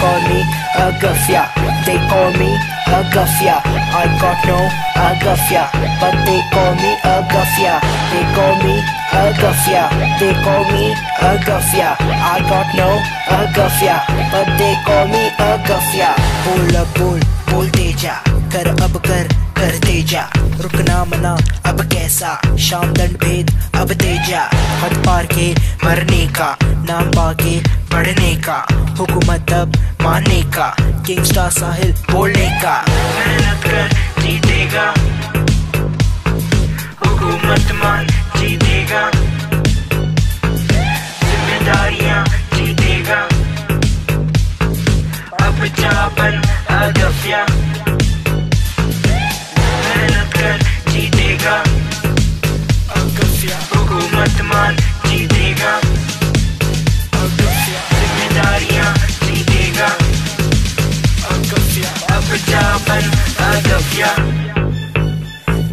call me Agafia. They call me Agafia. I got no Agafia, but they call me Agafia. They call me Agafia. They call me Agafia. I got no Agafia, but they call me a Agafia. बोल अब बोल बोलते जा कर अब कर करते जा रुकना मना अब कैसा शाम दंड भेद अब तेजा हद पार के मरने का नाम पाके बढ़ने का हुकूमत अब मानने का किंगस्टा साहिल बोलने का। मेहनत कर जीतेगा। हुकूमत मान जीतेगा। जिम्मेदारियाँ जीतेगा। अब चापन अगफिया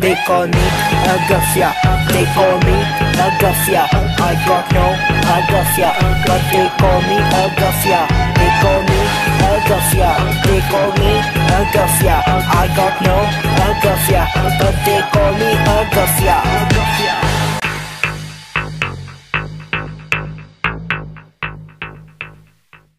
They call me a Agafia. They call me a Agafia. I got no Agafia, but they call me Agafia. They call me Agafia. They call me Agafia. I got no